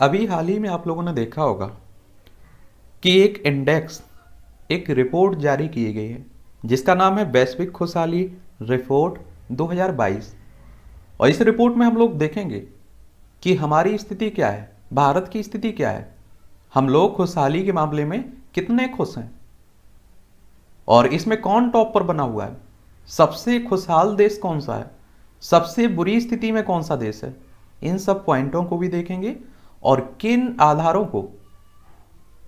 अभी हाल ही में आप लोगों ने देखा होगा कि एक इंडेक्स, एक रिपोर्ट जारी की गई है, जिसका नाम है वैश्विक खुशहाली रिपोर्ट 2022 और इस रिपोर्ट में हम लोग देखेंगे कि हमारी स्थिति क्या है, भारत की स्थिति क्या है, हम लोग खुशहाली के मामले में कितने खुश हैं। और इसमें कौन टॉप पर बना हुआ है? सबसे खुशहाल देश कौन सा है? सबसे बुरी स्थिति में कौन सा देश है? इन सब पॉइंटों को भी देखेंगे। और किन आधारों को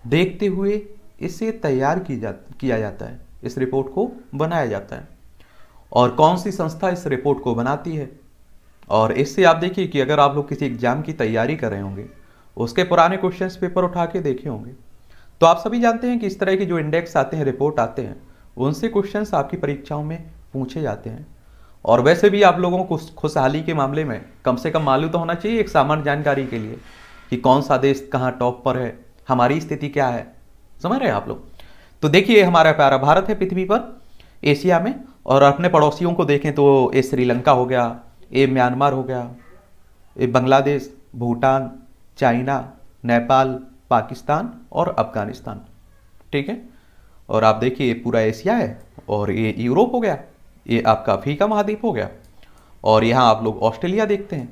देखते हुए इसे तैयार की जा, किया जाता है, इस रिपोर्ट को बनाया जाता है। और कौन सी संस्था इस रिपोर्ट को बनाती है? और इससे आप देखिए कि अगर आप लोग किसी एग्ज़ाम की तैयारी कर रहे होंगे, उसके पुराने क्वेश्चन पेपर उठा के देखे होंगे तो आप सभी जानते हैं कि इस तरह के जो इंडेक्स आते हैं, रिपोर्ट आते हैं, उनसे क्वेश्चंस आपकी परीक्षाओं में पूछे जाते हैं। और वैसे भी आप लोगों को खुशहाली के मामले में कम से कम मालूम तो होना चाहिए एक सामान्य जानकारी के लिए कि कौन सा देश कहाँ टॉप पर है, हमारी स्थिति क्या है, समझ रहे हैं आप लोग? तो देखिए हमारा प्यारा भारत है पृथ्वी पर, एशिया में, और अपने पड़ोसियों को देखें तो ये श्रीलंका हो गया, ये म्यांमार हो गया, ये बांग्लादेश, भूटान, चाइना, नेपाल, पाकिस्तान और अफ़गानिस्तान। ठीक है? और आप देखिए ये पूरा एशिया है, और ये यूरोप हो गया, ये आपका अफ्रीका महाद्वीप हो गया, और यहाँ आप लोग ऑस्ट्रेलिया देखते हैं,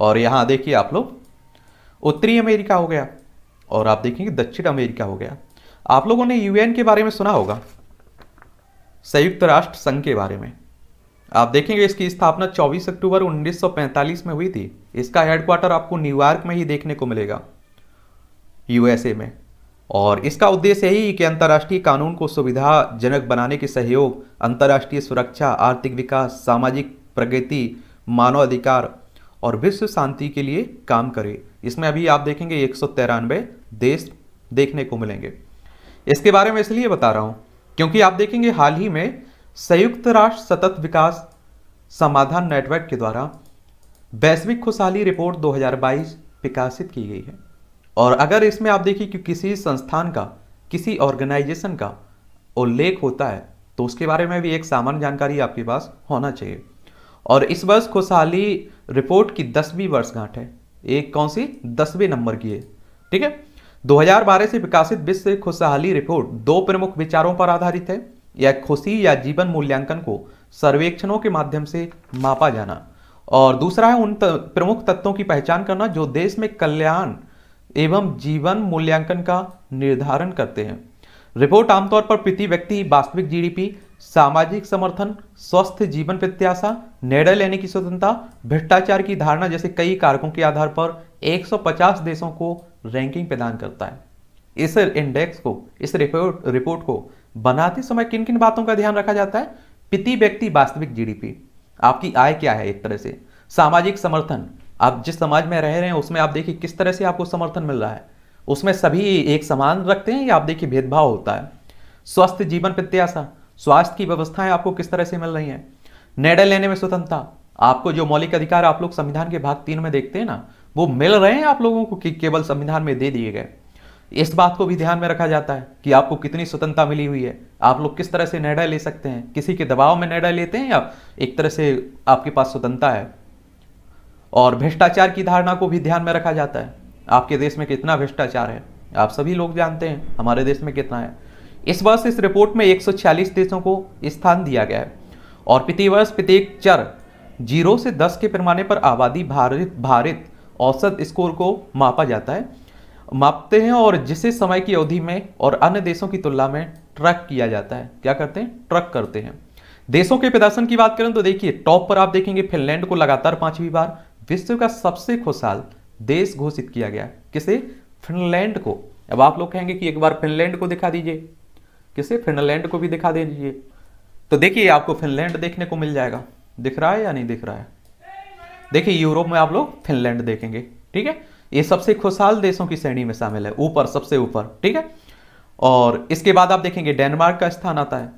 और यहाँ देखिए आप लोग उत्तरी अमेरिका हो गया। और आप देखेंगे दक्षिण अमेरिका हो गया। आप लोगों ने यूएन के बारे में सुना होगा, संयुक्त राष्ट्र संघ के बारे में। आप देखेंगे इसकी स्थापना 24 अक्टूबर 1945 में हुई थी। इसका हेडक्वार्टर आपको न्यूयॉर्क में ही देखने को मिलेगा, यूएसए में। और इसका उद्देश्य यही कि अंतर्राष्ट्रीय कानून को सुविधाजनक बनाने के सहयोग, अंतर्राष्ट्रीय सुरक्षा, आर्थिक विकास, सामाजिक प्रगति, मानव अधिकार और विश्व शांति के लिए काम करे। इसमें अभी आप देखेंगे एक सौ तिरानवे देश देखने को मिलेंगे। इसके बारे में इसलिए बता रहा हूँ, क्योंकि आप देखेंगे हाल ही में संयुक्त राष्ट्र सतत विकास समाधान नेटवर्क के द्वारा वैश्विक खुशहाली रिपोर्ट 2022 विकासित की गई है। और अगर इसमें आप देखिए कि किसी संस्थान का, किसी ऑर्गेनाइजेशन का उल्लेख होता है तो उसके बारे में भी एक सामान्य जानकारी आपके पास होना चाहिए। और इस वर्ष खुशहाली रिपोर्ट की दसवीं वर्षगांठ है। एक कौन सी? दसवें नंबर की है। ठीक है? 2012 से विकासित विश्व खुशहाली रिपोर्ट दो प्रमुख विचारों पर आधारित है। यह खुशी या जीवन मूल्यांकन को सर्वेक्षणों के माध्यम से मापा जाना। और दूसरा है उन प्रमुख तत्वों की पहचान करना जो देश में कल्याण एवं जीवन मूल्यांकन का निर्धारण करते हैं। रिपोर्ट आमतौर पर प्रति व्यक्ति वास्तविक जीडीपी, सामाजिक समर्थन, स्वस्थ जीवन प्रत्याशा, निर्णय लेने की स्वतंत्रता, भ्रष्टाचार की धारणा जैसे कई कारकों के आधार पर 150 देशों को रैंकिंग प्रदान करता है। इस इंडेक्स को, इस रिपोर्ट रिपोर्ट को बनाते समय किन किन बातों का ध्यान रखा जाता है? प्रति व्यक्ति वास्तविक जीडीपी। आपकी आय क्या है एक तरह से? सामाजिक समर्थन। आप जिस समाज में रह रहे हैं, उसमें आप देखिए किस तरह से आपको समर्थन मिल रहा है। उसमें सभी एक समान रखते हैं या आप देखिए भेदभाव होता है? स्वस्थ जीवन प्रत्याशा, स्वास्थ्य की व्यवस्थाएँ आपको किस तरह से मिल रही हैं? निर्णय लेने में स्वतंत्रता, आपको जो मौलिक अधिकार आप लोग संविधान के भाग तीन में देखते हैं ना, वो मिल रहे हैं आप लोगों को कि केवल संविधान में दे दिए गए? इस बात को भी ध्यान में रखा जाता है कि आपको कितनी स्वतंत्रता मिली हुई है। आप लोग किस तरह से निर्णय ले सकते हैं? किसी के दबाव में निर्णय लेते हैं या एक तरह से आपके पास स्वतंत्रता है? और भ्रष्टाचार की धारणा को भी ध्यान में रखा जाता है। आपके देश में कितना भ्रष्टाचार है? आप सभी लोग जानते हैं, हमारे देश में कितना है। इस वर्ष इस रिपोर्ट में 146 देशों को स्थान दिया गया है और प्रति वर्ष प्रत्येक चर, ज़ीरो से दस के पैमाने पर आबादी भारत भारत औसत स्कोर को मापा जाता है। मापते हैं और जिसे समय की अवधि में और अन्य देशों की तुलना में ट्रक किया जाता है। क्या करते हैं? ट्रक करते हैं। देशों के प्रदर्शन की बात करें तो देखिए टॉप पर आप देखेंगे, फिनलैंड को लगातार पांचवी बार, विश्व का सबसे खुशहाल देश घोषित किया गया। किसे? फिनलैंड को। अब आप लोग कहेंगे कि एक बार फिनलैंड को दिखा दीजिए। किसे? फिनलैंड को भी दिखा दीजिए। तो देखिए, आपको फिनलैंड देखने को मिल जाएगा। दिख रहा है या नहीं दिख रहा है? देखिए, यूरोप में आप लोग फिनलैंड देखेंगे। ठीक है? ये सबसे खुशहाल देशों की श्रेणी में शामिल है। ऊपर, सबसे ऊपर। ठीक है? और इसके बाद आप देखेंगे, डेनमार्क का स्थान आता है।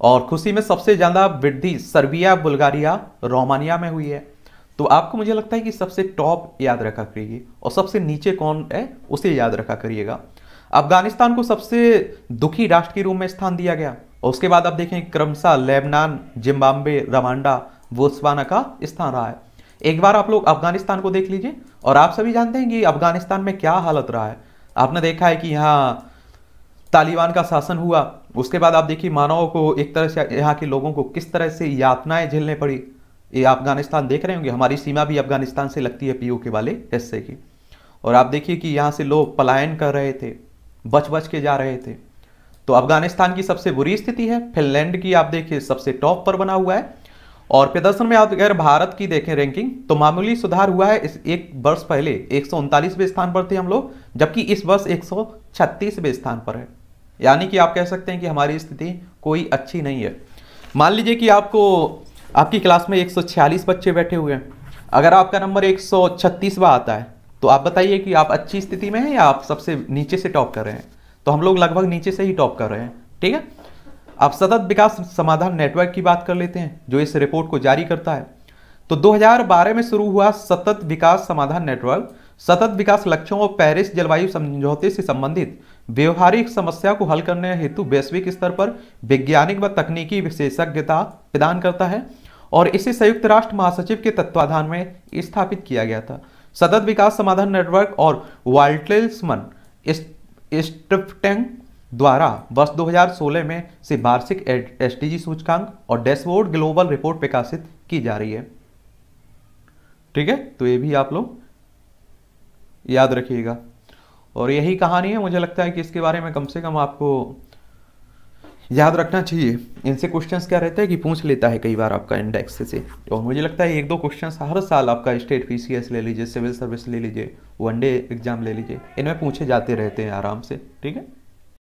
और खुशी में सबसे ज़्यादा वृद्धि सर्बिया, बुल्गारिया, रोमानिया में हुई है। तो आपको मुझे लगता है कि सबसे टॉप याद रखा करिए और सबसे नीचे कौन है, उसे याद रखा करिएगा। अफ़गानिस्तान को सबसे दुखी राष्ट्र के रूप में स्थान दिया गया, और उसके बाद आप देखें क्रमशः लेबनान, जिम्बाब्वे, रवांडा बोस्वाना का स्थान रहा है। एक बार आप लोग अफ़गानिस्तान को देख लीजिए, और आप सभी जानते हैं कि अफ़गानिस्तान में क्या हालत रहा है। आपने देखा है कि यहाँ तालिबान का शासन हुआ, उसके बाद आप देखिए मानव को एक तरह से यहाँ के लोगों को किस तरह से यातनाएँ झेलने पड़ी। ये अफ़गानिस्तान देख रहे होंगे? हमारी सीमा भी अफ़गानिस्तान से लगती है पीओ के वाले हिस्से की। और आप देखिए कि यहाँ से लोग पलायन कर रहे थे बच बच के जा रहे थे। तो अफ़गानिस्तान की सबसे बुरी स्थिति है। फिनलैंड की आप देखिए सबसे टॉप पर बना हुआ है। और प्रदर्शन में आप अगर भारत की देखें रैंकिंग तो मामूली सुधार हुआ है इस एक वर्ष पहले, एक स्थान पर थे हम लोग, जबकि इस वर्ष एक स्थान पर है। यानी कि आप कह सकते हैं कि हमारी स्थिति कोई अच्छी नहीं है। मान लीजिए कि आपको आपकी क्लास में 146 बच्चे बैठे हुए हैं। अगर आपका नंबर एक सौ आता है तो आप बताइए कि आप अच्छी स्थिति में हैं या आप सबसे नीचे से टॉप कर रहे हैं? तो हम लोग लगभग नीचे से ही टॉप कर रहे हैं, ठीक है? अब सतत विकास समाधान नेटवर्क की बात कर लेते हैं, जो इस रिपोर्ट को जारी करता है। तो 2012 में शुरू हुआ सतत विकास समाधान नेटवर्क। सतत विकास लक्ष्यों और पेरिस जलवायु समझौते से संबंधित व्यवहारिक समस्या को हल करने हेतु वैश्विक स्तर पर वैज्ञानिक व तकनीकी विशेषज्ञता प्रदान करता है। और इसे संयुक्त राष्ट्र महासचिव के तत्वाधान में स्थापित किया गया था। सतत विकास समाधान नेटवर्क और वाल्टेल्समन स्टिफ्टेंग द्वारा वर्ष 2016 में से वार्षिक एसटीजी सूचकांक और डैशबोर्ड ग्लोबल रिपोर्ट प्रकाशित की जा रही है। ठीक है? तो ये भी आप लोग याद रखिएगा। और यही कहानी है। मुझे लगता है कि इसके बारे में कम से कम आपको याद रखना चाहिए, इनसे क्वेश्चंस क्या रहता है कि पूछ लेता है कई बार आपका इंडेक्स से और मुझे लगता है एक दो क्वेश्चंस हर साल आपका स्टेट पीसीएस ले लीजिए सिविल सर्विस ले लीजिए वनडे एग्ज़ाम ले लीजिए, इनमें पूछे जाते रहते हैं आराम से, ठीक है?